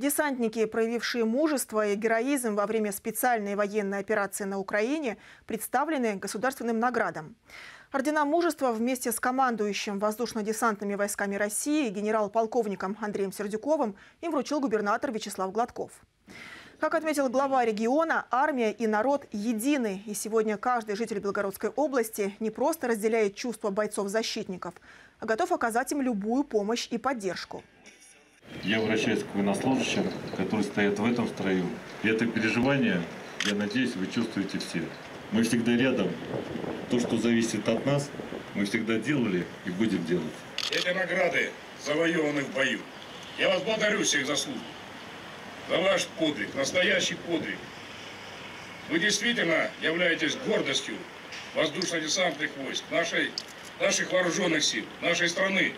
Десантники, проявившие мужество и героизм во время специальной военной операции на Украине, представлены государственным наградам. Ордена мужества вместе с командующим воздушно-десантными войсками России генерал-полковником Андреем Сердюковым им вручил губернатор Вячеслав Гладков. Как отметил глава региона, армия и народ едины. И сегодня каждый житель Белгородской области не просто разделяет чувства бойцов-защитников, а готов оказать им любую помощь и поддержку. Я обращаюсь к военнослужащим, которые стоят в этом строю. И это переживание, я надеюсь, вы чувствуете все. Мы всегда рядом. То, что зависит от нас, мы всегда делали и будем делать. Эти награды завоеваны в бою. Я вас благодарю всех за службу. За ваш подвиг, настоящий подвиг. Вы действительно являетесь гордостью воздушно-десантных войск нашей, наших вооруженных сил, нашей страны.